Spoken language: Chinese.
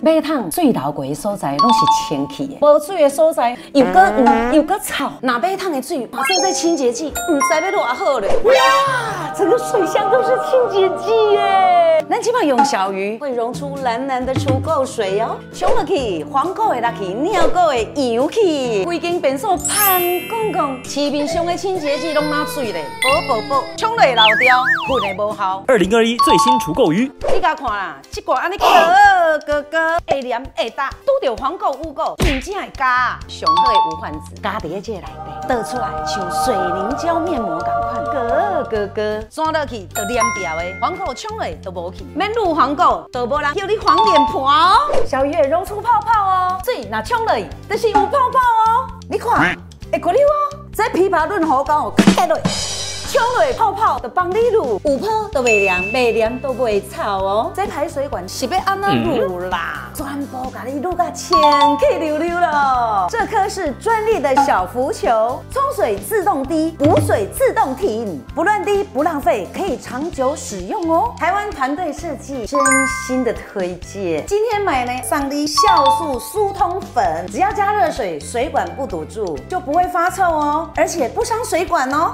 马桶水流过的所在拢是清气的，无水的所在又搁黄又搁臭。那马桶的水马上在清洁剂，唔知要偌好咧。哇，整个水箱都是清洁剂耶！咱起码用小鱼。会溶出蓝蓝的除垢水哦。冲落去，黄垢的落去，尿垢的扬去，规间变所 pan 公公，市面上的清洁剂拢哪水嘞，宝宝宝，冲落漏掉，喷的无效。二零二一最新除垢鱼，你甲看啦，这个安尼哥哥哥。会黏会搭，拄着黄垢污垢，真正会加。上好的无患子，加伫这个内底，倒出来像水凝胶面膜同款，哥哥哥，钻落去就黏掉的，黄垢冲落都无去，免入黄垢，都无人叫你黄脸婆哦。小鱼会溶出泡泡哦，水若冲落去，就是有泡泡哦。你看，会过溜哦，这枇杷润喉膏有盖落。冲落泡泡就帮你撸，有泡都袂凉，袂凉都袂臭哦。这排水管是要安怎撸啦？全部甲你撸个清气溜溜了。颗是专利的小浮球，冲水自动滴，补水自动停，不乱滴不浪费，可以长久使用哦。台湾团队设计，真心的推荐。今天买呢，上滴酵素疏通粉，只要加热水，水管不堵住就不会发臭哦，而且不伤水管哦。